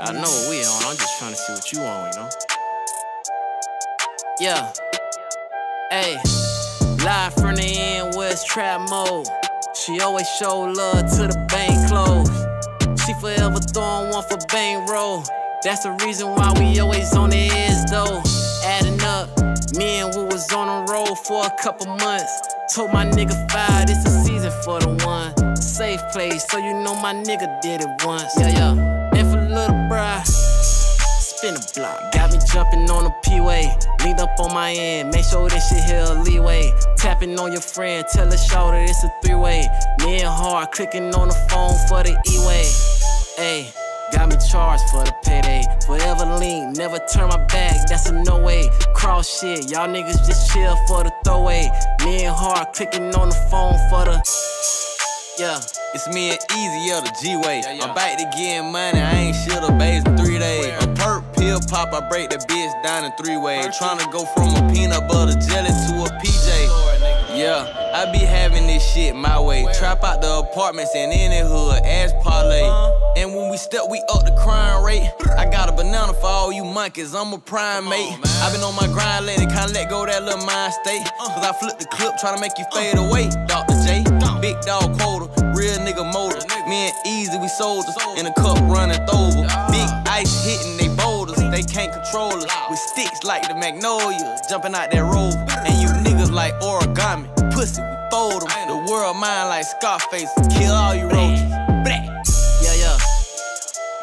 I know what we on. I'm just trying to see what you on, you know? Yeah. Hey. Live from the end, West trap mode. She always show love to the bank close. She forever throwing one for bank roll. That's the reason why we always on the edge though. Adding up, me and Wu was on the road for a couple months. Told my nigga five, it's the season for the. Safe place, so you know my nigga did it once. Yeah, yeah. And for little bruh, spin a block. Got me jumping on the P-way. Leaned up on my end, make sure this shit here a leeway. Tapping on your friend, tell her shoulder it's a three-way. Me and hard, clicking on the phone for the E-way. Ayy. Got me charged for the payday. Forever lean, never turn my back, that's a no way. Cross shit, y'all niggas just chill for the throwaway. Me and hard clicking on the phone for the. Yeah. It's me and Eazy, yeah, the G-Way. Yeah, yeah. I'm back to getting money, I ain't shit a base in three days. A perk pill pop, I break the bitch down in three ways. Tryna go from a peanut butter jelly to a PJ. Yeah, I be having this shit my way. Trap out the apartments and in the hood, ass parlay. Uh-huh. And when we step, we up the crime rate. I got a banana for all you monkeys, I'm a primate. I been on my grind lately, kinda let go that little mind state. Cause I flip the clip, tryna make you fade away. Dr. J, big dog quota, real soldiers. In a cup running over. Big ice hitting they boulders, they can't control us. With sticks like the Magnolia, jumping out that rover. And you niggas like origami, pussy, we fold 'em. The world mine like Scarface, kill all you roaches. Yeah, yeah.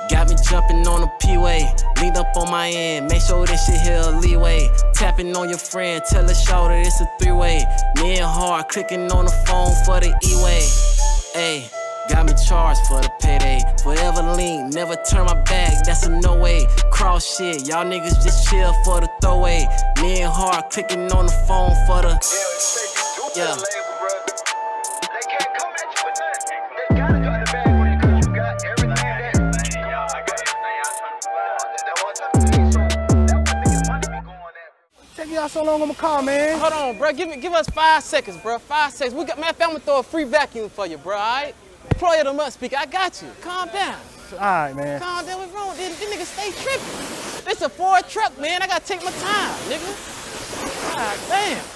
Got me jumping on the P-way. Leaned up on my end, make sure this shit here leeway. Tapping on your friend, tell her shoulder it's a three-way. Me and hard clicking on the phone for the E-way. Ayy. Got me charged for the payday. Forever lean, never turn my back, that's a no way. Cross shit, y'all niggas just chill for the throwaway. Me and hard clicking on the phone for the. Yeah. You say you do the label, bruh. They can't come at you with that. They gotta go in the back for you, cause you got everything. Y'all I got everything I tryna find. What take y'all so long on my car, man. Hold on, bro. Give me, give us five seconds, bro. Five seconds. We got, man, I'm gonna throw a free vacuum for you, bro. All right? Employer the must speak. I got you. Calm down. All right, man. Calm down. What's wrong? These, these niggas stay tripping. This a Ford truck, man. I gotta take my time, nigga. God damn.